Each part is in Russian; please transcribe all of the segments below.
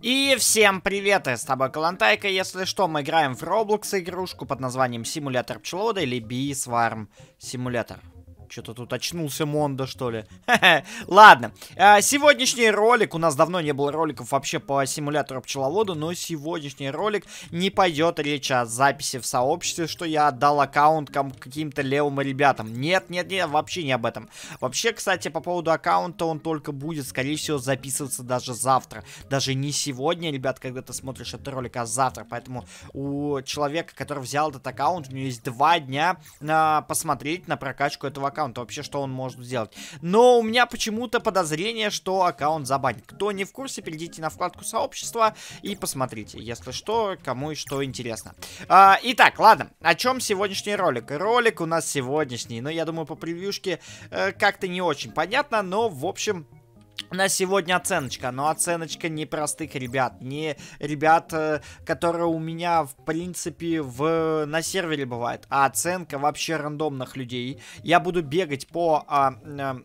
И всем привет, с тобой Калантайка, если что, мы играем в Roblox игрушку под названием Симулятор пчеловода или Bee Swarm Симулятор. Что-то тут очнулся Мондо, что ли. Ладно. А, сегодняшний ролик. У нас давно не было роликов вообще по симулятору пчеловоду, но сегодняшний ролик не пойдет речь о записи в сообществе, что я отдал аккаунт каким-то левым ребятам. Нет, нет, нет, вообще не об этом. Вообще, кстати, по поводу аккаунта он только будет, скорее всего, записываться даже завтра. Даже не сегодня, ребят, когда ты смотришь этот ролик, а завтра. Поэтому у человека, который взял этот аккаунт, у него есть два дня а, посмотреть на прокачку этого аккаунта аккаунта, вообще что он может сделать. Но у меня почему-то подозрение, что аккаунт забанит. Кто не в курсе, перейдите на вкладку сообщества и посмотрите, если что, кому и что интересно. А, итак, ладно, о чем сегодняшний ролик? Ролик у нас сегодняшний, но я думаю по превьюшке э, как-то не очень понятно, но в общем на сегодня оценочка, но оценочка не простых ребят, не ребят, э, которые у меня, в принципе, в, на сервере бывает, а оценка вообще рандомных людей. Я буду бегать по, а, а,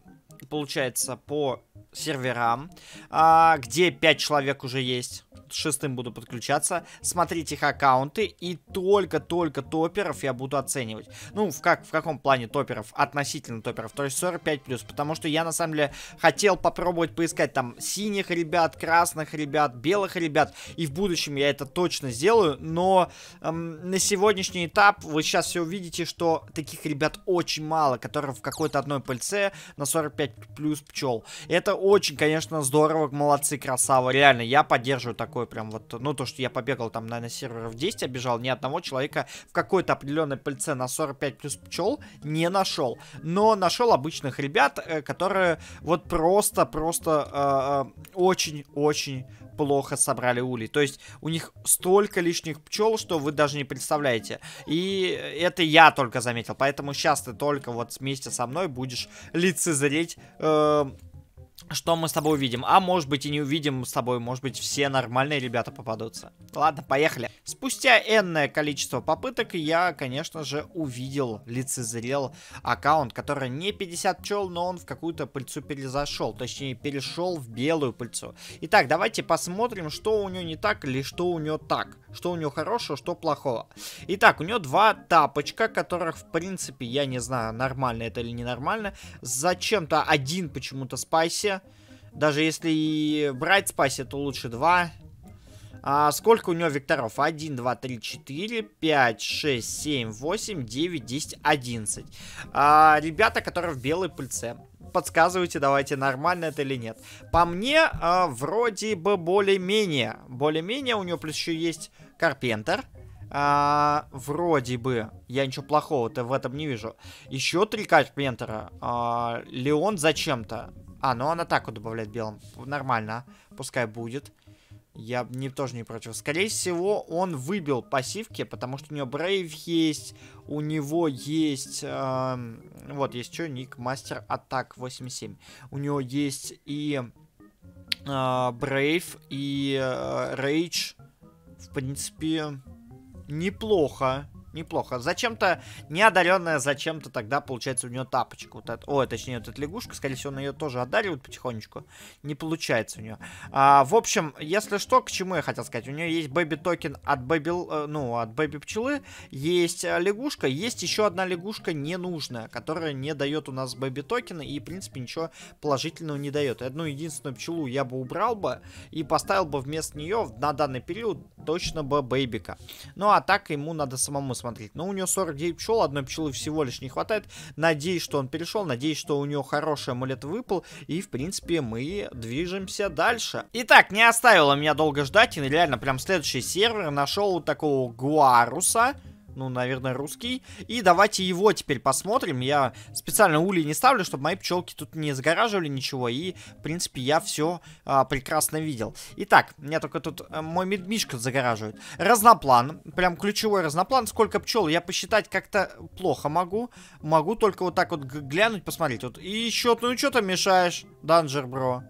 получается, по серверам, а, где 5 человек уже есть шестым буду подключаться, смотреть их аккаунты, и только-только топеров я буду оценивать. Ну, в, как, в каком плане топеров? Относительно топеров, то есть 45+, потому что я, на самом деле, хотел попробовать поискать там синих ребят, красных ребят, белых ребят, и в будущем я это точно сделаю, но эм, на сегодняшний этап вы сейчас все увидите, что таких ребят очень мало, которые в какой-то одной пыльце на 45 плюс пчел. Это очень, конечно, здорово, молодцы, красава, реально, я поддерживаю такое такой прям вот, ну, то, что я побегал там, наверное, серверов 10 обижал, ни одного человека в какой-то определенной пыльце на 45 плюс пчел не нашел. Но нашел обычных ребят, э, которые вот просто-просто очень-очень э, э плохо собрали улей. То есть у них столько лишних пчел, что вы даже не представляете. И это я только заметил. Поэтому сейчас ты только вот вместе со мной будешь лицезреть э, что мы с тобой увидим. А может быть и не увидим с тобой, может быть все нормальные ребята попадутся. Ладно, поехали. Спустя энное количество попыток я, конечно же, увидел, лицезрел аккаунт, который не 50 пчел, но он в какую-то пыльцу перезашел. Точнее, перешел в белую пыльцу. Итак, давайте посмотрим, что у него не так или что у него так. Что у него хорошего, что плохого. Итак, у него два тапочка, которых, в принципе, я не знаю, нормально это или ненормально. Зачем-то один почему-то спайси. Даже если и брать спайси, то лучше два. А сколько у него векторов? 1, 2, 3, 4, 5, 6, 7, 8, 9, 10, 11. А, ребята, которые в белой пыльце подсказывайте, давайте, нормально это или нет. По мне, э, вроде бы более-менее. Более-менее, у него плюс еще есть Карпентер. А, вроде бы. Я ничего плохого-то в этом не вижу. Еще три Карпентера. А, Леон зачем-то. А, ну он атаку добавляет белым. Нормально. Пускай будет. Я не, тоже не против. Скорее всего, он выбил пассивки, потому что у него Брейв есть, у него есть... Э, вот, есть что? Ник Мастер Атак 87. У него есть и э, Brave, и э, Рейдж. В принципе, неплохо. Неплохо. Зачем-то неодаренная, зачем-то тогда получается у нее тапочка. Вот это, о, точнее, вот эта лягушка, скорее всего, на ее тоже одаривают потихонечку. Не получается у нее. А, в общем, если что, к чему я хотел сказать. У нее есть baby токен от baby, ну, от baby пчелы. Есть э, лягушка. Есть еще одна лягушка ненужная, которая не дает у нас baby токена и, в принципе, ничего положительного не дает. Одну единственную пчелу я бы убрал бы и поставил бы вместо нее на данный период точно бы бэйбика. Ну, а так ему надо самому смотреть. Но у него 49 пчел, одной пчелы всего лишь не хватает. Надеюсь, что он перешел, надеюсь, что у него хороший амулет выпал. И, в принципе, мы движемся дальше. Итак, не оставило меня долго ждать. И реально, прям следующий сервер нашел вот такого Гуаруса ну, наверное, русский. И давайте его теперь посмотрим. Я специально улей не ставлю, чтобы мои пчелки тут не загораживали ничего. И, в принципе, я все а, прекрасно видел. Итак, меня только тут а, мой медмишка загораживает. Разноплан. Прям ключевой разноплан. Сколько пчел? Я посчитать как-то плохо могу. Могу только вот так вот глянуть, посмотреть. Вот. И еще, ну что ты мешаешь, Данжер, бро?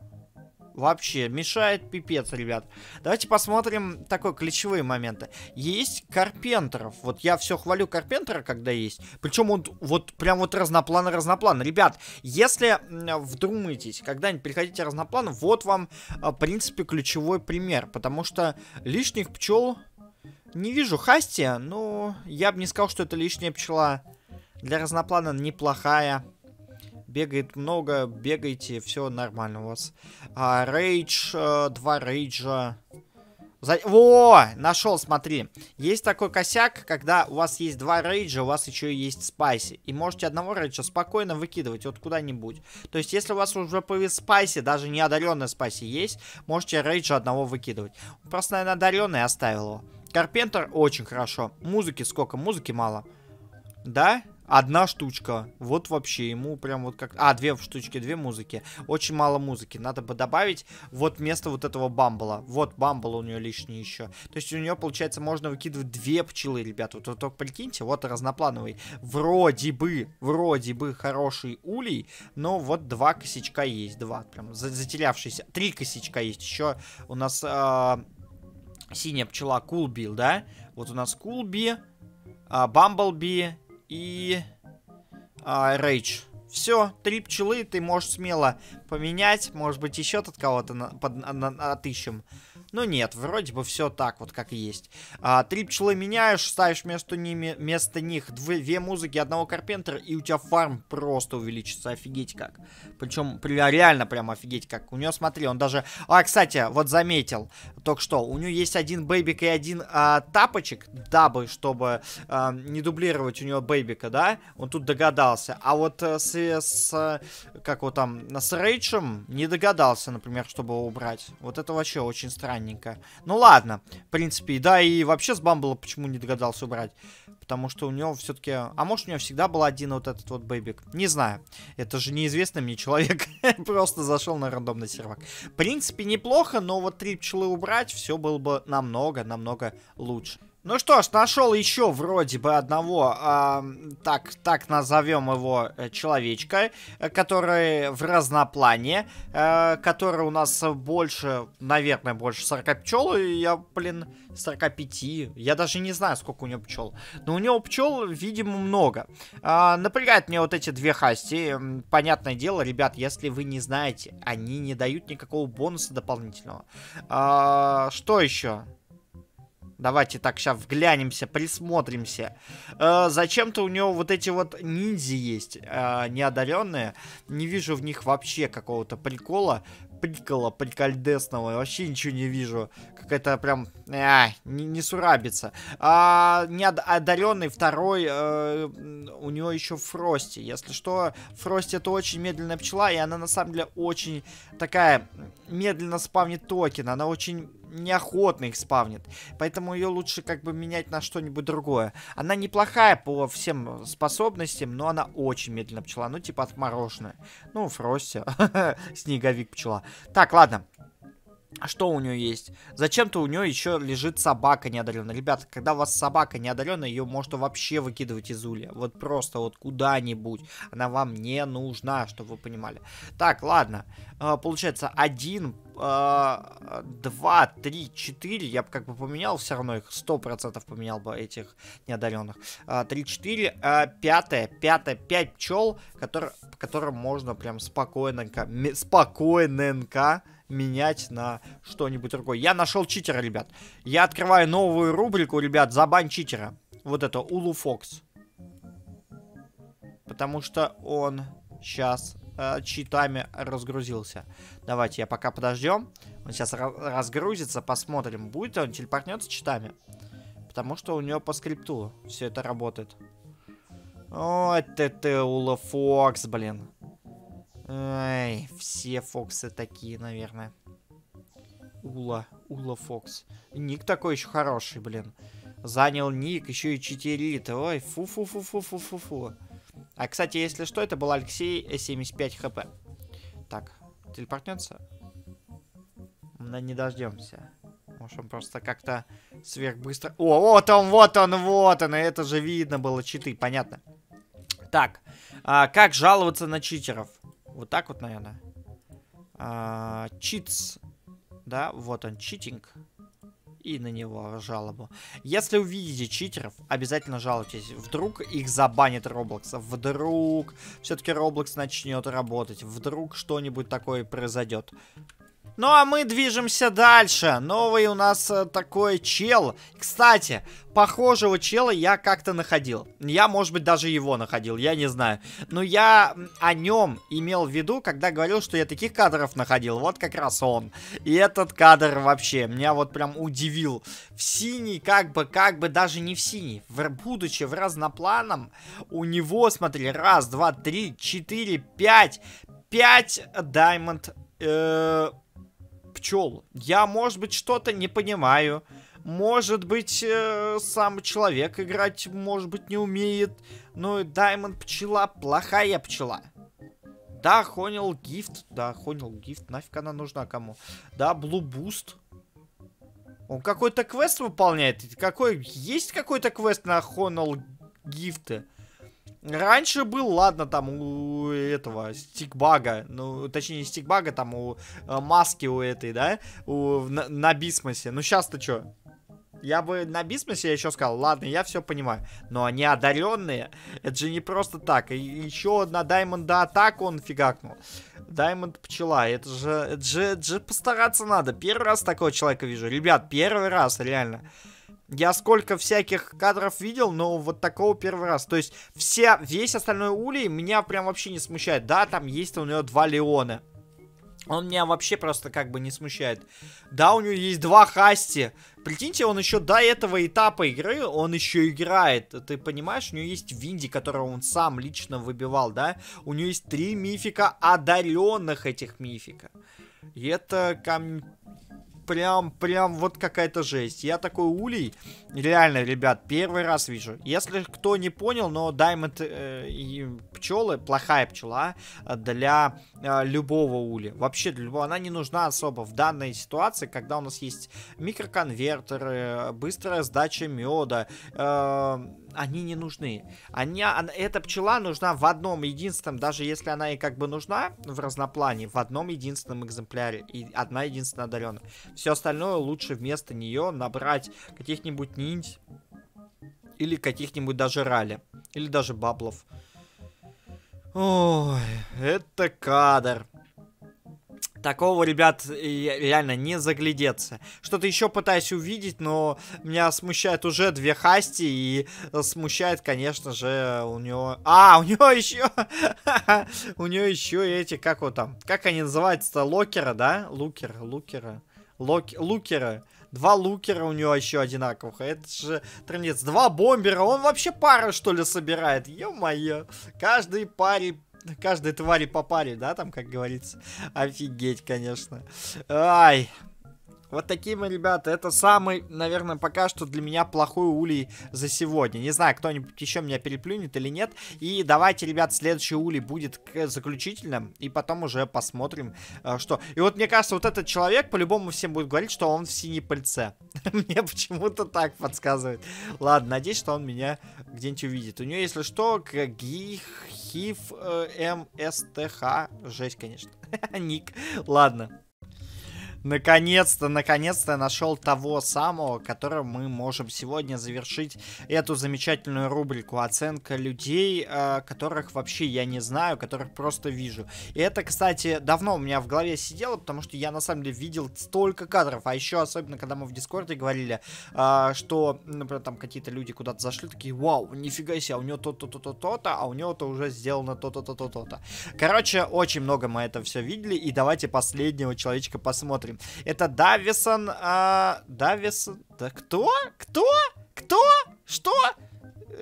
Вообще, мешает пипец, ребят. Давайте посмотрим такой ключевые моменты. Есть Карпентеров. Вот я все хвалю Карпентера, когда есть. Причем он вот прям вот разноплан-разноплан. Ребят, если вдумаетесь, когда-нибудь приходите разноплан, вот вам, а, в принципе, ключевой пример. Потому что лишних пчел не вижу. Хастия, ну, я бы не сказал, что это лишняя пчела. Для разноплана неплохая бегает много, бегайте, все нормально у вас. А, рейдж, э, два рейджа. За... Во! Нашел, смотри. Есть такой косяк, когда у вас есть два рейджа, у вас еще есть спайси. И можете одного рейджа спокойно выкидывать вот куда-нибудь. То есть, если у вас уже появился спайси, даже не одаренный спайси есть, можете рейджа одного выкидывать. Просто, наверное, одаренный оставил его. Карпентер очень хорошо. Музыки сколько? Музыки мало. Да? Одна штучка. Вот вообще ему прям вот как... А, две штучки, две музыки. Очень мало музыки. Надо бы добавить вот место вот этого бамбла. Вот бамбл у нее лишний еще. То есть у нее, получается, можно выкидывать две пчелы, ребят. Вот, вот, вот прикиньте, вот разноплановый. Вроде бы, вроде бы хороший улей, но вот два косячка есть. Два прям затерявшиеся. Три косячка есть. Еще у нас э, синяя пчела Кулби, да? Вот у нас Кулби, Бамблби и а, Рейдж. Все, три пчелы ты можешь смело поменять. Может быть, еще тут кого-то на, под, на, на, отыщем. Но нет, вроде бы все так вот, как есть. А, три пчелы меняешь, ставишь между ними, вместо них две, две музыки одного карпентера, и у тебя фарм просто увеличится. Офигеть как. Причем реально прям офигеть как. У него, смотри, он даже... А, кстати, вот заметил только что. У него есть один бейбик и один а, тапочек, дабы, чтобы а, не дублировать у него бейбика, да? Он тут догадался. А вот а, с, с... Как вот там, с Рейчем не догадался, например, чтобы его убрать. Вот это вообще очень странно странненько. Ну ладно, в принципе, да, и вообще с Бамбла почему не догадался убрать? Потому что у него все-таки... А может у него всегда был один вот этот вот бэйбик? Не знаю. Это же неизвестный мне человек. Просто зашел на рандомный сервак. В принципе, неплохо, но вот три пчелы убрать, все было бы намного-намного лучше. Ну что ж, нашел еще вроде бы одного, э, так, так назовем его э, человечка, э, который в разноплане, э, который у нас больше, наверное, больше 40 пчел, я, блин, 45, я даже не знаю, сколько у него пчел, но у него пчел, видимо, много. Э, напрягает мне вот эти две хасти, понятное дело, ребят, если вы не знаете, они не дают никакого бонуса дополнительного. Э, что еще? Давайте так сейчас вглянемся, присмотримся. Э, Зачем-то у него вот эти вот ниндзи есть, э, неодаренные. Не вижу в них вообще какого-то прикола. Прикола, прикольдесного. Вообще ничего не вижу. Какая-то прям... А, не, не сурабится. А, неодаренный второй, э, у него еще Фрости. Если что, Фрости это очень медленная пчела, и она на самом деле очень такая медленно спавнит токен. Она очень неохотно их спавнит. Поэтому ее лучше как бы менять на что-нибудь другое. Она неплохая по всем способностям, но она очень медленно пчела. Ну, типа отмороженная. Ну, Фрости. Снеговик пчела. Так, ладно. А что у нее есть? Зачем-то у нее еще лежит собака неодаренная. Ребята, когда у вас собака неодаренная, ее можно вообще выкидывать из улья. Вот просто вот куда-нибудь. Она вам не нужна, чтобы вы понимали. Так, ладно. А, получается, один, а, два, три, четыре. Я бы как бы поменял все равно их. Сто процентов поменял бы этих неодаренных. А, три, четыре. Пятое, пятое, пять пчел, которые, по которым можно прям спокойненько, спокойненько менять на что-нибудь другое. Я нашел читера, ребят. Я открываю новую рубрику, ребят, забань читера. Вот это, Улу Фокс. Потому что он сейчас э, читами разгрузился. Давайте я пока подождем. Он сейчас разгрузится, посмотрим, будет он телепортнется читами. Потому что у него по скрипту все это работает. О, это ты, Ула Фокс, блин. Ай, все Фоксы такие, наверное. Ула, Ула Фокс. Ник такой еще хороший, блин. Занял ник, еще и читерит. Ой, фу-фу-фу-фу-фу-фу-фу. А, кстати, если что, это был Алексей 75 хп. Так, телепортнется? Мы не дождемся. Может, он просто как-то сверхбыстро... О, вот он, вот он, вот он. Это же видно было, читы, понятно. Так, а, как жаловаться на читеров? Вот так вот, наверное. А, читс. Да, вот он, читинг. И на него жалобу. Если увидите читеров, обязательно жалуйтесь. Вдруг их забанит Roblox. Вдруг все-таки Roblox начнет работать. Вдруг что-нибудь такое произойдет. Ну а мы движемся дальше. Новый у нас э, такой чел. Кстати, похожего чела я как-то находил. Я, может быть, даже его находил, я не знаю. Но я о нем имел в виду, когда говорил, что я таких кадров находил. Вот как раз он. И этот кадр вообще меня вот прям удивил. В синий, как бы, как бы даже не в синий. В, будучи в разнопланом, у него, смотри, раз, два, три, четыре, пять. Пять Diamond... Э пчел. Я, может быть, что-то не понимаю. Может быть, э, сам человек играть, может быть, не умеет. Но Даймонд пчела плохая пчела. Да, Хонил Гифт. Да, Хонил Гифт. Нафиг она нужна кому? Да, Блу Буст. Он какой-то квест выполняет. Какой... Есть какой-то квест на Хонил Гифты? Раньше был, ладно, там у этого стикбага, ну, точнее, не стикбага, там у э, маски у этой, да, у, на, на бисмосе. Ну, сейчас-то что? Я бы на бисмосе еще сказал, ладно, я все понимаю. Но они одаренные, это же не просто так. И еще на Даймонда атак он фигакнул. Даймонд пчела, это же, это же, это же постараться надо. Первый раз такого человека вижу. Ребят, первый раз, реально. Я сколько всяких кадров видел, но вот такого первый раз. То есть вся, весь остальной улей меня прям вообще не смущает. Да, там есть у него два Леона. Он меня вообще просто как бы не смущает. Да, у него есть два Хасти. Прикиньте, он еще до этого этапа игры, он еще играет. Ты понимаешь, у него есть Винди, которого он сам лично выбивал, да? У него есть три мифика одаренных этих мифика. И это кам прям, прям вот какая-то жесть. Я такой улей, реально, ребят, первый раз вижу. Если кто не понял, но Diamond э, и пчелы, плохая пчела для э, любого ули. Вообще для любого. Она не нужна особо в данной ситуации, когда у нас есть микроконвертеры, быстрая сдача меда, э, они не нужны. Они, эта пчела нужна в одном единственном, даже если она и как бы нужна в разноплане, в одном единственном экземпляре. И одна единственная одаренная. Все остальное лучше вместо нее набрать каких-нибудь ниндь. Или каких-нибудь даже рали. Или даже баблов. Ой, это кадр. Такого, ребят, реально не заглядеться. Что-то еще пытаюсь увидеть, но меня смущает уже две хасти. И смущает, конечно же, у него... А, у него еще... у него еще эти, как вот там... Как они называются-то? Локера, да? Лукер, лукера. Лок... Лукера. Два лукера у него еще одинаковых. Это же трендец. Два бомбера. Он вообще пары, что ли, собирает? Ё-моё. Каждый паре каждой твари по паре, да, там, как говорится. Офигеть, конечно. Ай, вот такие мы, ребята, это самый, наверное, пока что для меня плохой улей за сегодня. Не знаю, кто-нибудь еще меня переплюнет или нет. И давайте, ребят, следующий улей будет заключительным. И потом уже посмотрим, э, что. И вот мне кажется, вот этот человек по-любому всем будет говорить, что он в синей пыльце. Мне почему-то так подсказывает. Ладно, надеюсь, что он меня где-нибудь увидит. У него, если что, гих, хив, э, МСТХ. Жесть, конечно. Ник. Ладно. Наконец-то, наконец-то нашел того самого, которым мы можем сегодня завершить эту замечательную рубрику оценка людей, э, которых вообще я не знаю, которых просто вижу. И это, кстати, давно у меня в голове сидело, потому что я на самом деле видел столько кадров, а еще особенно, когда мы в Дискорде говорили, э, что, например, там какие-то люди куда-то зашли, такие, вау, нифига себе, а у него то-то, то-то, то-то, а у него-то уже сделано то-то, то-то, то-то. Короче, очень много мы это все видели, и давайте последнего человечка посмотрим посмотрим. Это Дависон... А... Дависон... Да кто? Кто? Кто? Что?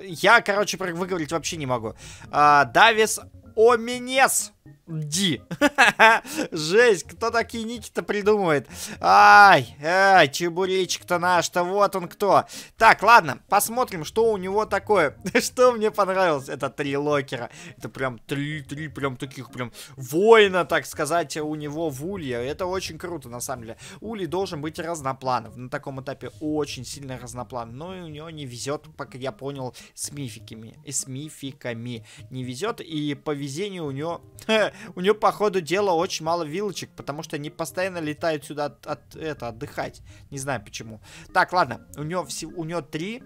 Я, короче, выговорить вообще не могу. А, Давис Оменес. Ди. Жесть, кто такие ники-то придумывает? Ай, ай, чебуречек-то наш-то, вот он кто. Так, ладно, посмотрим, что у него такое. что мне понравилось? Это три локера. Это прям три, три, прям таких прям воина, так сказать, у него в улье. Это очень круто, на самом деле. Улей должен быть разнопланов. На таком этапе очень сильно разноплан. Но и у него не везет, как я понял, с мификами. С мификами не везет. И по везению у него у нее, по ходу дела, очень мало вилочек, потому что они постоянно летают сюда от, от, это, отдыхать. Не знаю почему. Так, ладно, у нее, у нее три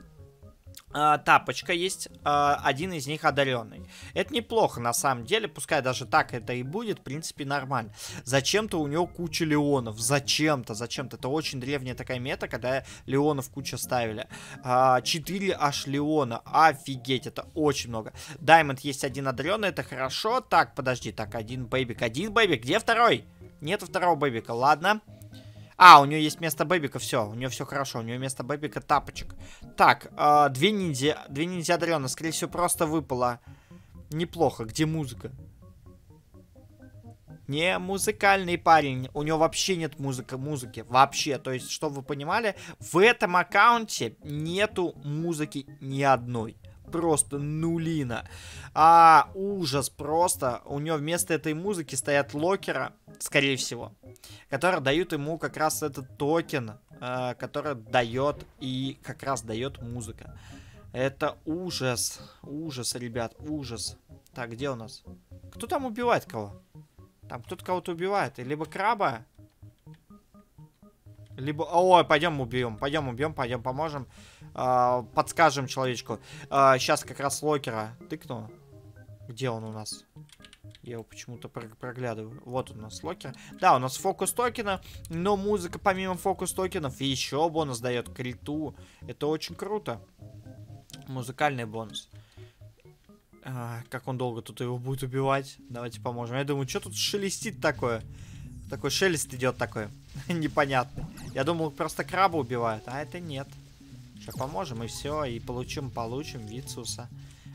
тапочка есть, э, один из них одаренный. Это неплохо на самом деле, пускай даже так это и будет, в принципе, нормально. Зачем-то у него куча леонов, зачем-то, зачем-то. Это очень древняя такая мета, когда леонов куча ставили. Э, 4 аж леона, офигеть, это очень много. Diamond есть один одаренный, это хорошо. Так, подожди, так, один baby к, один baby к, где второй? Нету второго baby ка, ладно. А, у нее есть место baby ка, все, у нее все хорошо, у нее место baby ка тапочек. Так, э, две ниндзя, две ниндзя одаренные, скорее всего, просто выпало. Неплохо, где музыка? Не музыкальный парень, у него вообще нет музыка, музыки, вообще, то есть, чтобы вы понимали, в этом аккаунте нету музыки ни одной просто нулина. А, ужас просто. У него вместо этой музыки стоят looker а, скорее всего, которые дают ему как раз этот токен, э, который дает и как раз дает музыка. Это ужас. Ужас, ребят, ужас. Так, где у нас? Кто там убивает кого? Там кто-то кого-то убивает. Либо краба, либо... Ой, пойдем убьем, пойдем убьем, пойдем поможем. Э, подскажем человечку. Э, сейчас как раз looker а тыкну. Где он у нас? Я его почему-то проглядываю. Вот у нас looker. Да, у нас фокус токена, но музыка помимо фокус токенов еще бонус дает криту. Это очень круто. Музыкальный бонус. А, как он долго тут его будет убивать? Давайте поможем. Я думаю, что тут шелестит такое? Такой шелест идет такой. Непонятный. Я думал, просто краба убивают, а это нет. Сейчас поможем, и все, и получим, получим Вицуса.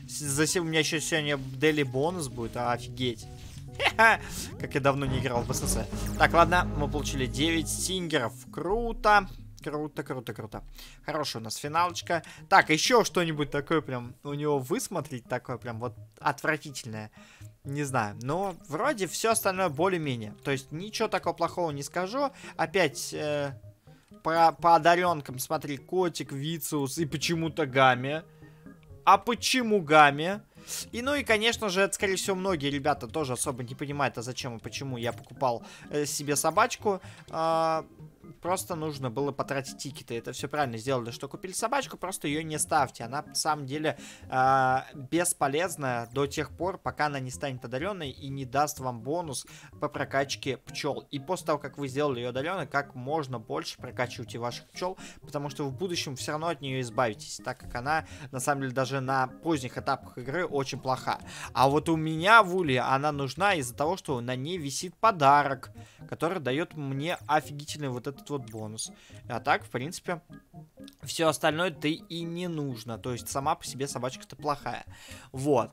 Затем у меня еще сегодня дели бонус будет, а офигеть. Как я давно не играл в ССС. Так, ладно, мы получили 9 стингеров. Круто. Круто, круто, круто. Хорошая у нас финалочка. Так, еще что-нибудь такое прям у него высмотреть, такое прям вот отвратительное. Не знаю, но вроде все остальное более-менее. То есть ничего такого плохого не скажу. Опять э, по, по одаренкам, смотри, котик, Вициус и почему-то Гами. А почему Гами? И ну и, конечно же, это, скорее всего, многие ребята тоже особо не понимают, а зачем и почему я покупал э, себе собачку. Э, просто нужно было потратить тикеты. Это все правильно сделали, что купили собачку, просто ее не ставьте. Она, на самом деле, э, бесполезна до тех пор, пока она не станет одаренной и не даст вам бонус по прокачке пчел. И после того, как вы сделали ее одаренной, как можно больше прокачивайте ваших пчел, потому что в будущем все равно от нее избавитесь, так как она, на самом деле, даже на поздних этапах игры очень плоха. А вот у меня в Уле она нужна из-за того, что на ней висит подарок, который дает мне офигительный вот этот вот бонус. А так, в принципе, все остальное ты и не нужно. То есть сама по себе собачка-то плохая. Вот.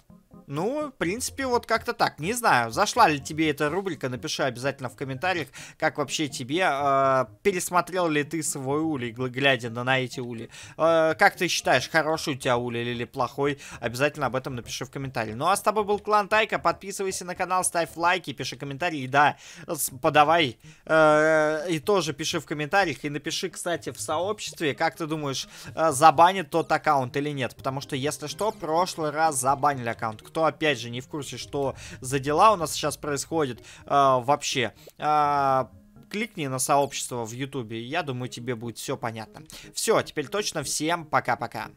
Ну, в принципе, вот как-то так. Не знаю, зашла ли тебе эта рубрика, напиши обязательно в комментариях, как вообще тебе, э, пересмотрел ли ты свой улей, глядя на, на эти ули. Э, как ты считаешь, хороший у тебя улей или плохой? Обязательно об этом напиши в комментарии. Ну, а с тобой был Клан Тайка, подписывайся на канал, ставь лайки, пиши комментарии, да, подавай, э, и тоже пиши в комментариях, и напиши, кстати, в сообществе, как ты думаешь, э, забанит тот аккаунт или нет, потому что, если что, прошлый раз забанили аккаунт. Кто опять же не в курсе, что за дела у нас сейчас происходит э, вообще, э, кликни на сообщество в Ютубе, я думаю, тебе будет все понятно. Все, теперь точно всем пока-пока.